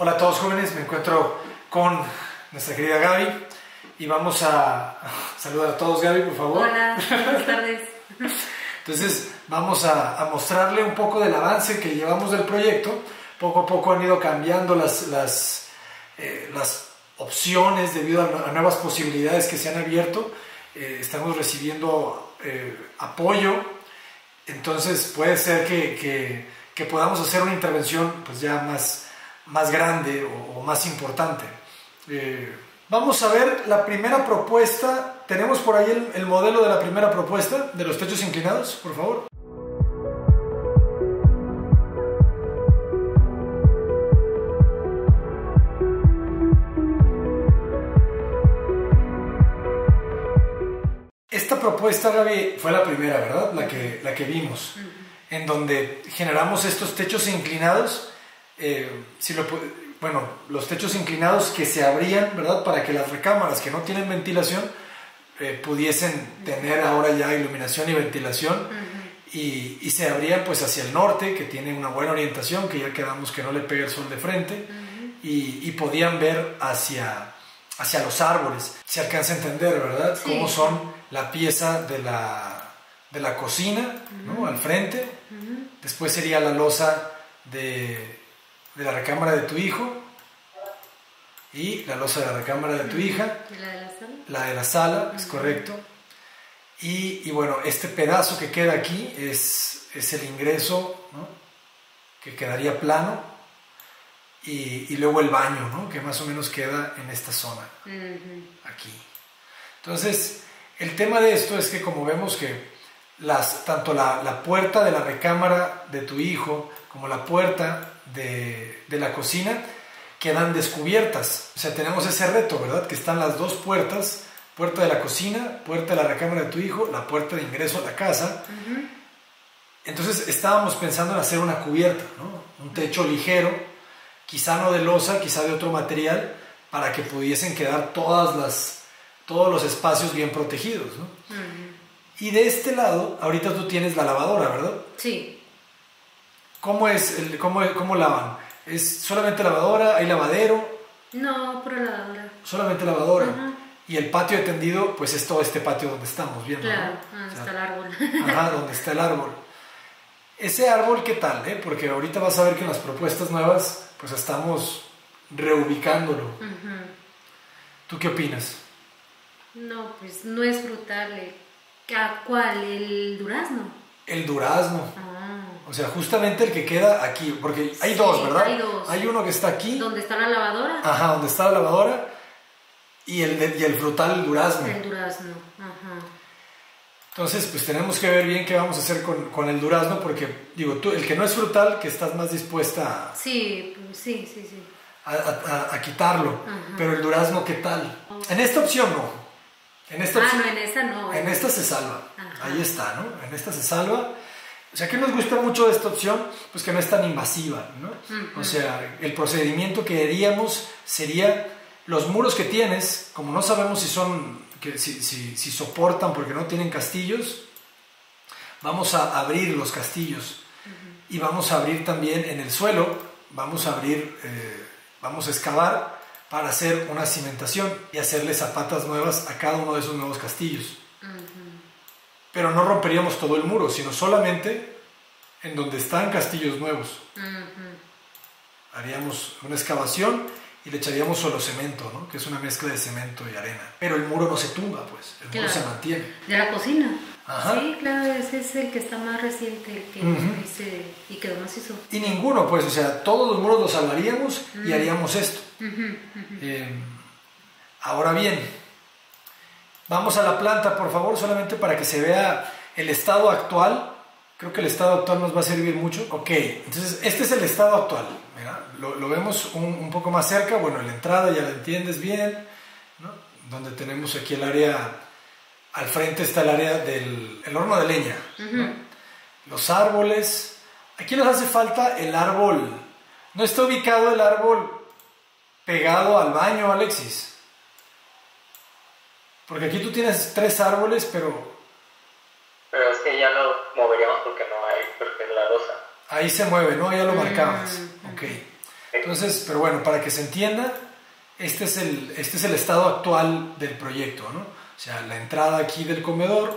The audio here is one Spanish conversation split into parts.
Hola a todos jóvenes, me encuentro con nuestra querida Gaby y vamos a saludar a todos Gaby, por favor. Hola, buenas tardes. Entonces vamos a, a mostrarle un poco del avance que llevamos del proyecto. Poco a poco han ido cambiando las, las, eh, las opciones debido a, a nuevas posibilidades que se han abierto. Eh, estamos recibiendo eh, apoyo, entonces puede ser que, que, que podamos hacer una intervención pues ya más más grande o, o más importante. Eh, vamos a ver la primera propuesta. Tenemos por ahí el, el, modelo de la primera propuesta de los techos inclinados, por favor. Esta propuesta, Gaby, fue la primera, ¿verdad? La que, la que vimos, en donde generamos estos techos inclinados eh, si lo, bueno, los techos inclinados que se abrían, ¿verdad? Para que las recámaras que no tienen ventilación eh, pudiesen tener ahora ya iluminación y ventilación uh -huh. y, y, se abrían pues hacia el norte, que tiene una buena orientación, que ya quedamos que no le pega el sol de frente, uh -huh. y, y, podían ver hacia, hacia los árboles. Se alcanza a entender, ¿verdad? Sí. Cómo son la pieza de la, de la cocina, uh -huh. ¿no? Al frente. Después sería la losa de de la recámara de tu hijo y la losa de la recámara de tu hija. ¿Y la de la sala? La de la sala, es correcto. Y, y, bueno, este pedazo que queda aquí es, es el ingreso, ¿no? que quedaría plano. Y, y, luego el baño, ¿no? que más o menos queda en esta zona, uh -huh. aquí. Entonces, el tema de esto es que como vemos que las, tanto la, la puerta de la recámara de tu hijo como la puerta de, de, la cocina quedan descubiertas. O sea, tenemos ese reto, ¿verdad? Que están las dos puertas, puerta de la cocina, puerta de la recámara de tu hijo, la puerta de ingreso a la casa. Uh -huh. Entonces estábamos pensando en hacer una cubierta, ¿no? Un techo ligero, quizá no de losa, quizá de otro material, para que pudiesen quedar todas las, todos los espacios bien protegidos, ¿no? Uh -huh. Y de este lado, ahorita tú tienes la lavadora, ¿verdad? Sí. ¿Cómo es? El, cómo, ¿Cómo lavan? ¿Es solamente lavadora? ¿Hay lavadero? No, pura lavadora. Solamente lavadora. Y el patio de tendido, pues es todo este patio donde estamos viendo. Claro, ¿no? donde o sea, está el árbol. Ajá, donde está el árbol. Ese árbol, ¿qué tal? Eh? Porque ahorita vas a ver que en las propuestas nuevas, pues estamos reubicándolo. Uh -huh. ¿Tú qué opinas? No, pues no es frutal. ¿A cuál? ¿El durazno? El durazno. Ah. O sea, justamente el que queda aquí, porque hay sí, dos, ¿verdad? Hay dos. Hay uno que está aquí. ¿Dónde está la lavadora? Ajá, donde está la lavadora. Y el, de, y el frutal, el durazno. El durazno, ajá. Entonces, pues tenemos que ver bien qué vamos a hacer con, con, el durazno, porque, digo, tú, el que no es frutal, que estás más dispuesta a... Sí, sí, sí, sí. A, a, a quitarlo. Ajá. Pero el durazno, ¿qué tal? En esta opción no. En esta opción, ah, no, en esta no. En esta se salva. Ajá. Ahí está, ¿no? En esta se salva. O sea, ¿qué nos gusta mucho de esta opción? Pues que no es tan invasiva, ¿no? Uh -huh. O sea, el procedimiento que haríamos sería los muros que tienes, como no sabemos si son, que, si, si, si, soportan porque no tienen castillos, vamos a abrir los castillos uh -huh. y vamos a abrir también en el suelo, vamos a abrir, eh, vamos a excavar para hacer una cimentación y hacerle zapatas nuevas a cada uno de esos nuevos castillos. Uh -huh pero no romperíamos todo el muro, sino solamente en donde están castillos nuevos. Uh -huh. Haríamos una excavación y le echaríamos solo cemento, ¿no? que es una mezcla de cemento y arena. Pero el muro no se tumba, pues, el claro. muro se mantiene. De la cocina. Ajá. Sí, claro, ese es el que está más reciente, el que uh -huh. hice, y quedó macizo. Y ninguno, pues, o sea, todos los muros los salvaríamos uh -huh. y haríamos esto. Eh, ahora bien, Vamos a la planta, por favor, solamente para que se vea el estado actual. Creo que el estado actual nos va a servir mucho. Ok, entonces este es el estado actual. Mira, lo, lo, vemos un, un, poco más cerca. Bueno, la entrada ya la entiendes bien, ¿no? Donde tenemos aquí el área, al frente está el área del el horno de leña. Uh -huh. ¿no? Los árboles. Aquí nos hace falta el árbol. No está ubicado el árbol pegado al baño, Alexis. Porque aquí tú tienes tres árboles, pero... Pero es que ya lo moveríamos porque no hay, porque es la losa. Ahí se mueve, ¿no? Ya lo marcabas. Mm, ok. Entonces, pero bueno, para que se entienda, este es el, este es el estado actual del proyecto, ¿no? O sea, la entrada aquí del comedor,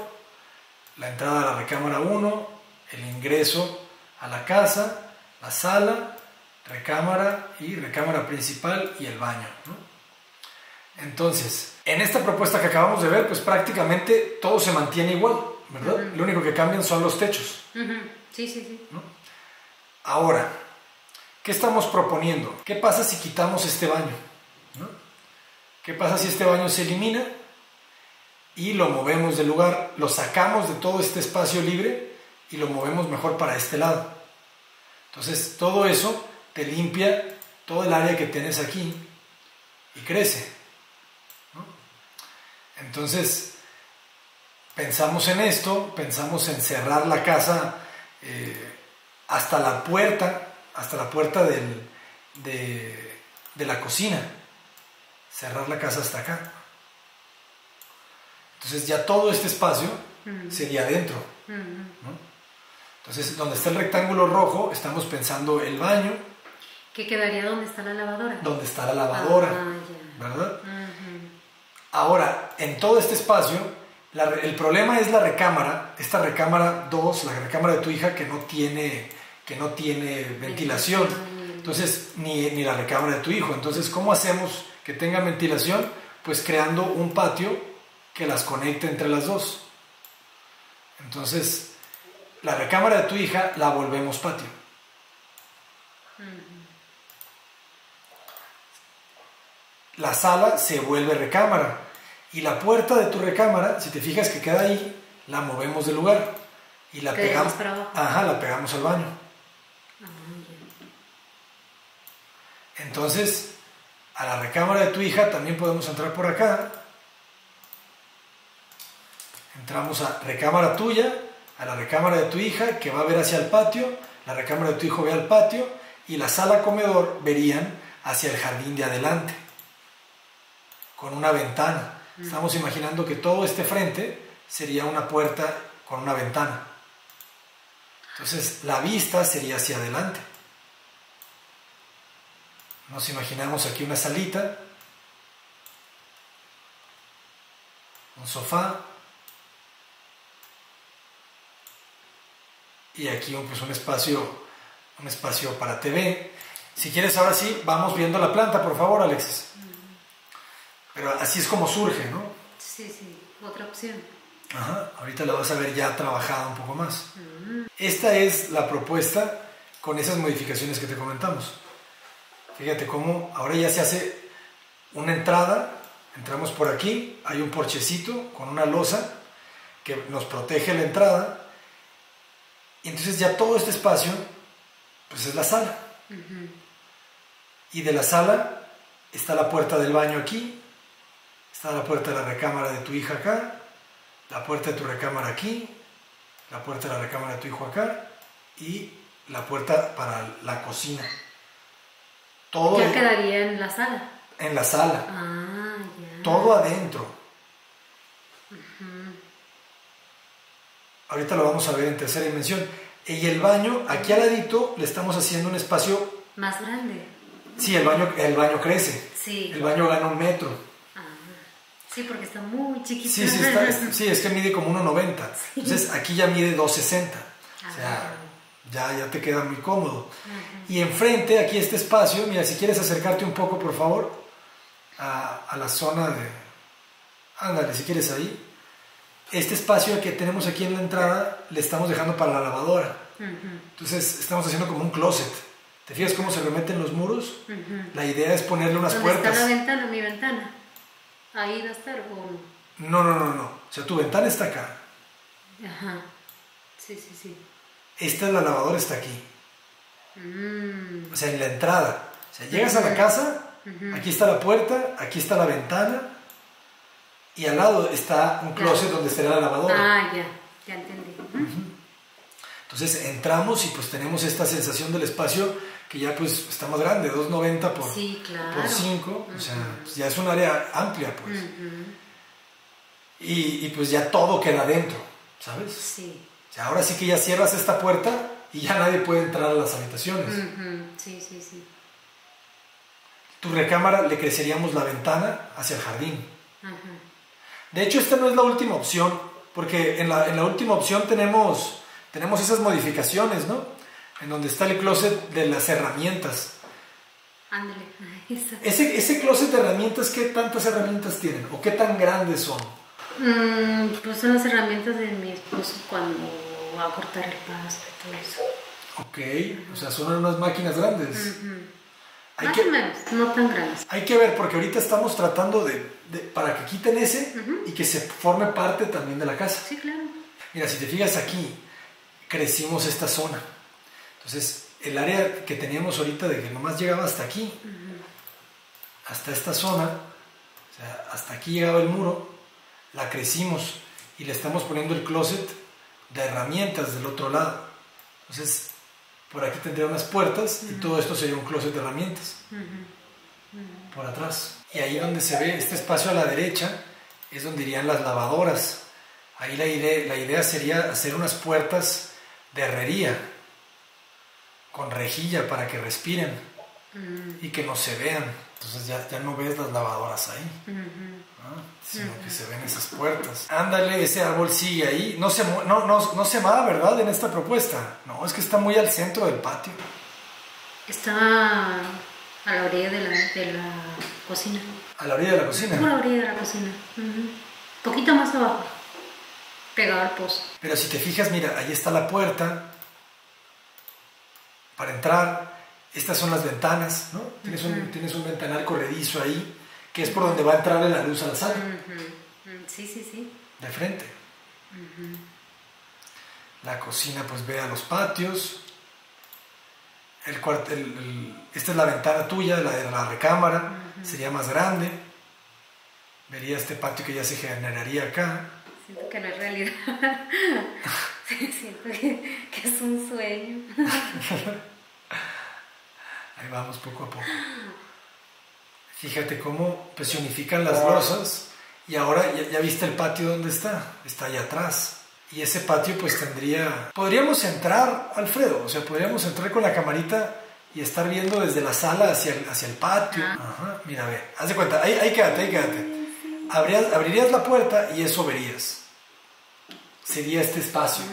la entrada a la recámara 1, el ingreso a la casa, la sala, recámara y recámara principal y el baño, ¿no? Entonces, en esta propuesta que acabamos de ver, pues prácticamente todo se mantiene igual, ¿verdad? Lo único que cambian son los techos. Sí, sí, sí. ¿no? Ahora, ¿qué estamos proponiendo? ¿Qué pasa si quitamos este baño? ¿no? ¿Qué pasa si este baño se elimina y lo movemos del lugar, lo sacamos de todo este espacio libre y lo movemos mejor para este lado? Entonces, todo eso te limpia todo el área que tienes aquí y crece. Entonces, pensamos en esto, pensamos en cerrar la casa eh, hasta la puerta, hasta la puerta del- de, de la cocina, cerrar la casa hasta acá. Entonces ya todo este espacio sería adentro. Entonces, donde está el rectángulo rojo, estamos pensando el baño, ¿Qué quedaría donde está la lavadora? donde está la lavadora, Ah. ¿verdad? Ahora, en todo este espacio, la el problema es la recámara, esta recámara 2, la recámara de tu hija que no tiene, que no tiene ventilación. Ventilación. Entonces, ni, ni la recámara de tu hijo. Entonces, ¿cómo hacemos que tenga ventilación? Pues creando un patio que las conecte entre las dos. Entonces, la recámara de tu hija la volvemos patio. La sala se vuelve recámara. Y la puerta de tu recámara, si te fijas que queda ahí, la movemos del lugar. Y la pegamos. dejamos para abajo. Ajá, la pegamos al baño. Ah. Entonces, a la recámara de tu hija también podemos entrar por acá. Entramos a recámara tuya, a la recámara de tu hija, que va a ver hacia el patio, la recámara de tu hijo ve al patio, y la sala comedor verían hacia el jardín de adelante, con una ventana. Estamos imaginando que todo este frente sería una puerta con una ventana. Entonces, la vista sería hacia adelante. Nos imaginamos aquí una salita, un sofá y aquí un, pues un espacio, un espacio para TV. Si quieres ahora sí, vamos viendo la planta, por favor, Alexis. Pero así es como surge, ¿no? Sí, sí, otra opción. Ajá, ahorita la vas a ver ya trabajada un poco más. Esta es la propuesta con esas modificaciones que te comentamos. Fíjate cómo ahora ya se hace una entrada, entramos por aquí, hay un porchecito con una losa que nos protege la entrada, y entonces ya todo este espacio, pues es la sala. Y de la sala está la puerta del baño aquí, está la puerta de la recámara de tu hija acá, la puerta de tu recámara aquí, la puerta de la recámara de tu hijo acá y la puerta para la cocina. Todo Ya quedaría en la sala. en la sala, Ah, ya. todo adentro. Ahorita lo vamos a ver en tercera dimensión. Y el baño, aquí al ladito, le estamos haciendo un espacio. Más grande. Sí, el baño, el baño crece. Sí. El baño gana un metro. Ah, sí, porque está muy chiquito. Sí, sí, está- es, sí, es que mide como 1,90. Entonces aquí ya mide 2,60. O sea, ya, ya te queda muy cómodo. Y enfrente, aquí este espacio, mira, si quieres acercarte un poco, por favor, a, a la zona de... Ándale, si quieres ahí. Este espacio que tenemos aquí en la entrada le estamos dejando para la lavadora. Ujú, Entonces estamos haciendo como un closet. ¿Te fijas cómo se remeten los muros? ujú. La idea es ponerle unas ¿Dónde puertas. está la ventana? Mi ventana. Ahí va a estar o No, no, no, no. O sea, tu ventana está acá. Ajá. Sí, sí, sí. Esta es la lavadora, está aquí. Mm, O sea, en la entrada. O sea, llegas a la casa, aquí está la puerta, aquí está la ventana y al lado está un closet donde estará la lavadora. Ah, ya. Ya entendí. Entonces entramos y pues tenemos esta sensación del espacio que ya pues está más grande, 290 por, Sí, claro. por 5, o sea, pues, ya es un área amplia pues. Y, y, pues ya todo queda adentro, ¿sabes? Sí. O sea, ahora sí que ya cierras esta puerta y ya nadie puede entrar a las habitaciones. Sí, sí, sí. tu recámara le creceríamos la ventana hacia el jardín. De hecho, esta no es la última opción, porque en la, en la última opción tenemos, tenemos esas modificaciones, ¿no? En donde está el closet de las herramientas. Ándale. Ese, ese closet de herramientas, ¿qué tantas herramientas tienen? ¿O qué tan grandes son? Mm, pues son las herramientas de mi esposo cuando va a cortar el pasto y todo eso. Ok, o sea, son unas máquinas grandes. Ujú. Hay Más que- o menos, no tan grandes. Hay que ver, porque ahorita estamos tratando de, de- para que quiten ese y que se forme parte también de la casa. Sí, claro. Mira, si te fijas aquí, crecimos esta zona. Entonces, el área que teníamos ahorita de que nomás llegaba hasta aquí, hasta esta zona, o sea, hasta aquí llegaba el muro, la crecimos y le estamos poniendo el closet de herramientas del otro lado. Entonces, por aquí tendría unas puertas y todo esto sería un closet de herramientas por atrás. Y ahí donde se ve este espacio a la derecha es donde irían las lavadoras. Ahí la idea, la idea sería hacer unas puertas de herrería con rejilla para que respiren y que no se vean. Entonces ya, ya no ves las lavadoras ahí, ¿no? sino que se ven esas puertas. Ándale, ese árbol sigue ahí. No se, no, no, no se va, ¿verdad? En esta propuesta. No, es que está muy al centro del patio. Está a la orilla de la, de la cocina. A la orilla de la cocina. la orilla de la cocina. Ujú. Poquito más abajo. Pegado al pozo. Pero si te fijas, mira, ahí está la puerta para entrar. Estas son las ventanas, ¿no? Tienes un, tienes un ventanal corredizo ahí, que es por donde va a entrar la luz a la sala, Sí, sí, sí. de frente. La cocina, pues ve a los patios. El cuart- el- el- esta es la ventana tuya, la de la recámara, sería más grande. Vería este patio que ya se generaría acá. Siento que no es realidad. Siento que, que es un sueño. Ahí vamos poco a poco. Fíjate cómo pues, se unifican las losas y ahora ya, ya viste el patio donde está, está allá atrás. Y ese patio pues tendría... Podríamos entrar, Alfredo, o sea, podríamos entrar con la camarita y estar viendo desde la sala hacia el, hacia el patio. Ajá, mira, ve, haz de cuenta, ahí, ahí quédate, ahí quédate. Abrías- abrirías la puerta y eso verías. Sería este espacio.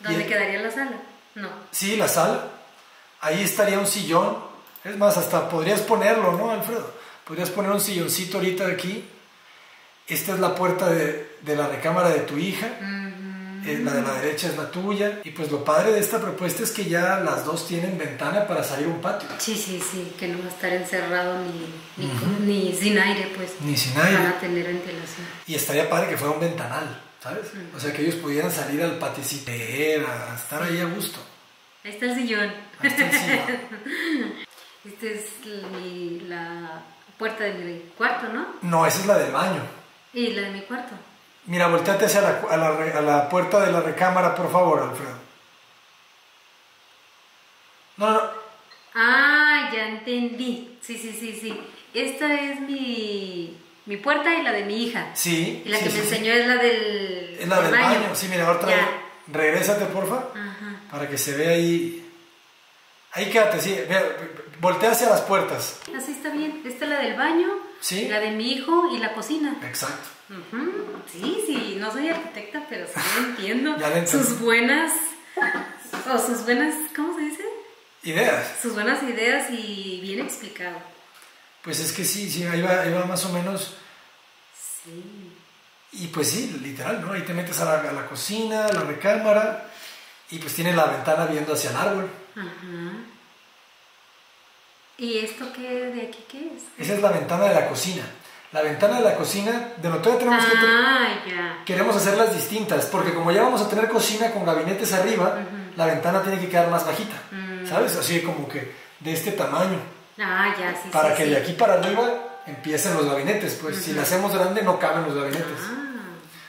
¿Dónde el- quedaría la sala? No. Sí, la sala. Ahí estaría un sillón. Es más, hasta podrías ponerlo, ¿no, Alfredo? Podrías poner un silloncito ahorita aquí. Esta es la puerta de, de la recámara de tu hija. Eh, La de la derecha es la tuya. Y pues lo padre de esta propuesta es que ya las dos tienen ventana para salir a un patio. Sí, sí, sí, que no va a estar encerrado ni, ni, sin aire, pues. Ni sin aire. Van a tener ventilación. Y estaría padre que fuera un ventanal, ¿sabes? O sea, que ellos pudieran salir al paticito, a estar ahí a gusto. Ahí está el sillón. Ahí está el sillón. Esta es mi- la puerta de mi cuarto, ¿no? No, esa es la del baño. Y la de mi cuarto. Mira, volteate hacia la, a, la, re- a la puerta de la recámara, por favor, Alfredo. No, no, Ah, ya entendí. Sí, sí, sí, sí. Esta es mi, mi puerta y la de mi hija. sí. Y la sí, que sí, me sí. enseñó es la del, Es la del baño. Sí, mira, ahora trae- regrésate, porfa, Ajá. para que se vea ahí. Ahí quédate, sí. Vea, voltea hacia las puertas. Así está bien. Esta es la del baño, Sí. la de mi hijo y la cocina. Exacto. Ujú. Sí, sí, no soy arquitecta, pero sí lo entiendo. Ya le entendí. sus buenas, o sus buenas, ¿cómo se dice? Ideas. Sus buenas ideas y bien explicado. Pues es que sí, sí, ahí va, ahí va más o menos. Sí. Y pues sí, literal, ¿no? Ahí te metes a la, a la cocina, a la recámara, y pues tienes la ventana viendo hacia el árbol. Ajá. ¿Y esto qué de aquí qué es? Esa es la ventana de la cocina. La ventana de la cocina, de lo todavía tenemos que... Ah, ya. Queremos hacerlas distintas, porque como ya vamos a tener cocina con gabinetes arriba, la ventana tiene que quedar más bajita, Mm. ¿sabes? Así como que de este tamaño, Ah, ya, sí, para sí, que sí. de aquí para arriba empiecen los gabinetes, pues si la hacemos grande no caben los gabinetes. Ah,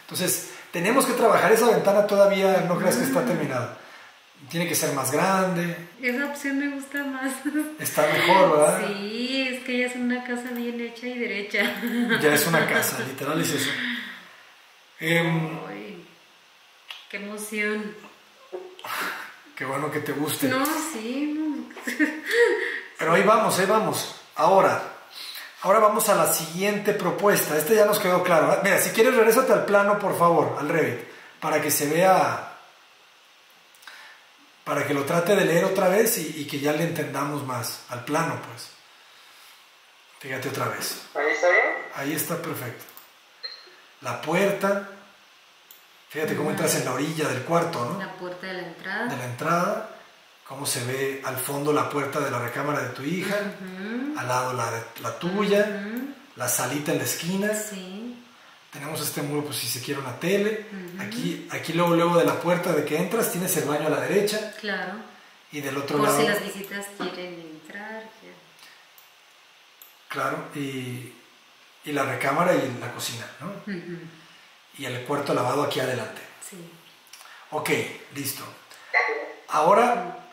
Entonces, tenemos que trabajar esa ventana todavía, no creas que está terminada. Tiene que ser más grande, esa opción me gusta más. está mejor, ¿verdad? Sí, es que ya es una casa bien hecha y derecha. Ya es una casa, literal es eso. Em, Ay, qué emoción. qué bueno que te guste. No, sí. no. Pero ahí vamos, ahí vamos. Ahora, ahora vamos a la siguiente propuesta. Este ya nos quedó claro. Mira, si quieres, regresate al plano, por favor, al Revit, para que se vea, para que lo trate de leer otra vez y, y que ya le entendamos más. Al plano, pues. Fíjate otra vez. ¿Ahí está bien? Ahí está perfecto. La puerta. Fíjate cómo entras en la orilla del cuarto, ¿no? La puerta de la entrada. De la entrada. Cómo se ve al fondo la puerta de la recámara de tu hija. Al lado la, la tuya. La salita en la esquina. Sí. Tenemos este muro, pues si se quiere una tele. Aquí, aquí luego, luego de la puerta de que entras, tienes el baño a la derecha. Claro. Y del otro Por lado. si las visitas quieren entrar. ya. Claro. Y, y la recámara y la cocina, ¿no? Y el cuarto lavado aquí adelante. Sí. Ok, listo. Ahora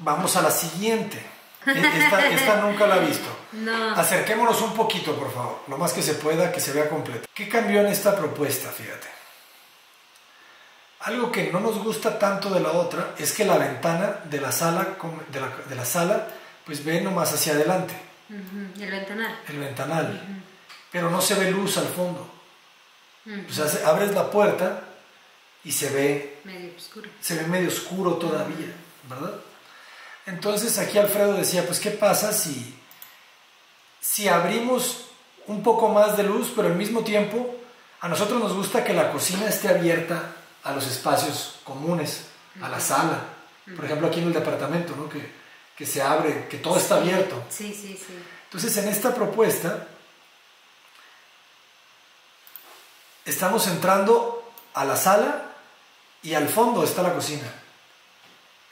vamos a la siguiente. E- Esta, esta nunca la he visto. No. Acerquémonos un poquito, por favor, lo más que se pueda, que se vea completa. ¿Qué cambió en esta propuesta? Fíjate. Algo que no nos gusta tanto de la otra es que la ventana de la sala, de la, de la sala pues ve nomás hacia adelante, Ujú, El ventanal. el ventanal, pero no se ve luz al fondo. Ujú, O sea, se- abres la puerta y se ve Medio oscuro. se ve medio oscuro todavía, ¿verdad? Entonces aquí Alfredo decía, pues ¿qué pasa si, si abrimos un poco más de luz, pero al mismo tiempo a nosotros nos gusta que la cocina esté abierta a los espacios comunes, a la sala, por ejemplo aquí en el departamento, ¿no? que, que se abre, que todo está abierto. Sí, sí, sí. Entonces, en esta propuesta, estamos entrando a la sala y al fondo está la cocina.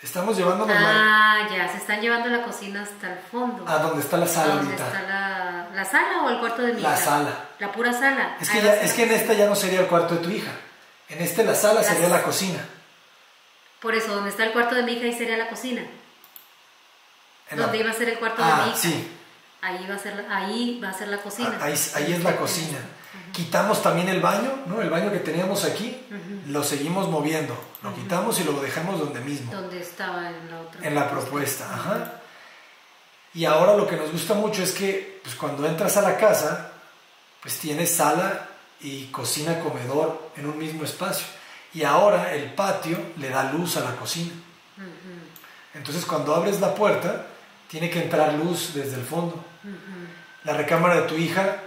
Estamos llevándonos la- Ah, ya, se están llevando la cocina hasta el fondo. a donde está la sala ¿Dónde está la, la sala o el cuarto de mi La hija? sala. La pura sala. Es que, Ahí ya- va a es que en la esta ya no sería el cuarto de tu hija. En este la sala sería la cocina. Por eso, donde está el cuarto de mi hija, ahí sería la cocina. En la- donde iba a ser el cuarto Ah, de mi hija. sí. Ahí va a ser, la- ahí va a ser la cocina. Ah, Ahí, ahí es la cocina. Quitamos también el baño, ¿no? El baño que teníamos aquí, lo seguimos moviendo. Lo quitamos y lo dejamos donde mismo. Donde estaba en la otra. en la propuesta. Ajá. Y ahora lo que nos gusta mucho es que pues, cuando entras a la casa, pues tienes sala y cocina, comedor en un mismo espacio. Y ahora el patio le da luz a la cocina. Entonces cuando abres la puerta, tiene que entrar luz desde el fondo. La recámara de tu hija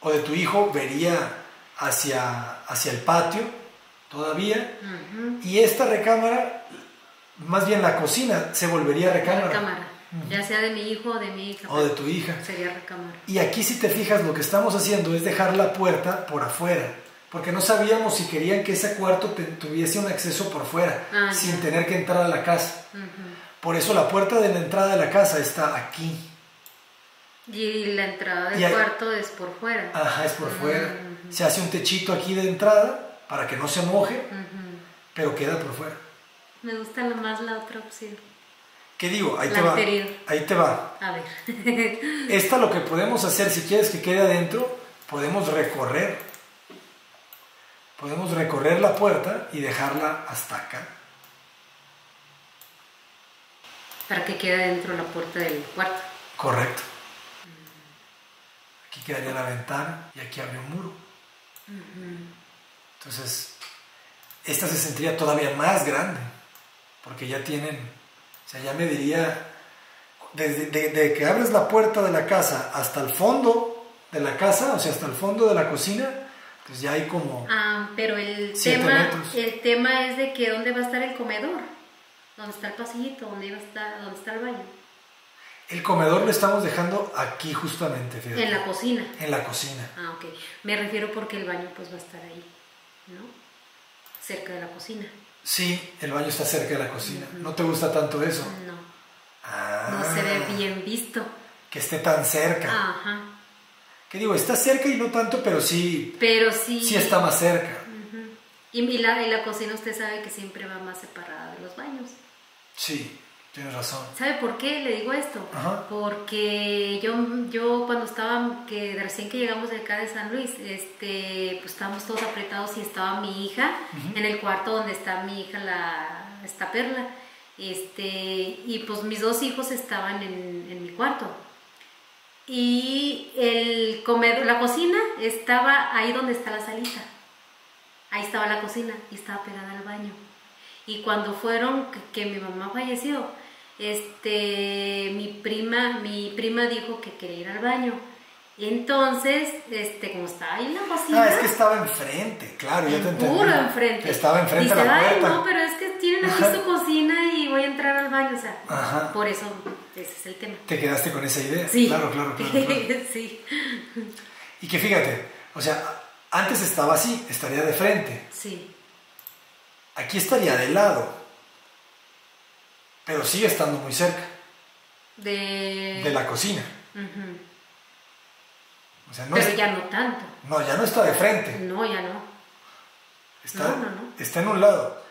o de tu hijo vería hacia, hacia el patio todavía. Y esta recámara, más bien la cocina, se volvería recámara. Recámara. Ya sea de mi hijo o de mi hija. O de tu hija. Sería recámara. Y aquí si te fijas, lo que estamos haciendo es dejar la puerta por afuera. Porque no sabíamos si querían que ese cuarto te- tuviese un acceso por fuera, Ah, sin tener que entrar a la casa. Por eso la puerta de la entrada de la casa está aquí. Y la entrada del Y cuarto es por fuera. Ajá, es por fuera. Ujú. Se hace un techito aquí de entrada para que no se moje, pero queda por fuera. Me gusta más la otra opción. ¿Qué digo? Ahí La te va. Ahí te va. A ver. Esta lo que podemos hacer, si quieres que quede adentro, podemos recorrer. Podemos recorrer la puerta y dejarla hasta acá. Para que quede dentro la puerta del cuarto. Correcto. Aquí quedaría la ventana y aquí habría un muro. Entonces, esta se sentiría todavía más grande, porque ya tienen, o sea, ya me diría, desde de, de que abres la puerta de la casa hasta el fondo de la casa, o sea, hasta el fondo de la cocina, pues ya hay como... Ah, pero el tema, metros. el tema es de que dónde va a estar el comedor, dónde está el pasillito, dónde iba a estar, dónde está el baño, El comedor lo estamos dejando aquí justamente, fíjate. en la cocina. En la cocina. Ah, ok. Me refiero porque el baño pues va a estar ahí, ¿no? Cerca de la cocina. Sí, el baño está cerca de la cocina. ¿No te gusta tanto eso? No, Ah, no se ve bien visto. Que esté tan cerca. Ajá. Que digo, está cerca y no tanto, pero sí, Pero sí. sí está más cerca. Y la, y la cocina usted sabe que siempre va más separada de los baños. Sí, tienes razón. ¿Sabe por qué le digo esto? Ajá. Porque yo, yo cuando estaba, que recién que llegamos de acá de San Luis, este, pues estábamos todos apretados y estaba mi hija en el cuarto donde está mi hija, la, esta perla. Este, y pues mis dos hijos estaban en, en mi cuarto. y el comedor, la cocina estaba ahí donde está la salita. Ahí estaba la cocina y estaba pegada al baño. Y cuando fueron que, que mi mamá falleció, este mi prima, mi prima dijo que quería ir al baño. Y entonces, este, como estaba ahí en la cocina. Ah, es que estaba enfrente, claro, ya te entendí. Puro enfrente. Estaba enfrente Dice, de la Ay, no, pero es que tienen aquí su cocina y voy a entrar al baño. O sea, Ajá. por eso, ese es el tema. Te quedaste con esa idea. Sí. Claro, claro, claro. claro. sí, Y que fíjate, o sea, antes estaba así, estaría de frente. sí. Aquí estaría de lado. Pero sigue estando muy cerca De... de la cocina. Ujú. O sea, no, Pero es- ya no tanto. no, ya no está de frente. No, ya no. Está, No, no, no. está en un lado.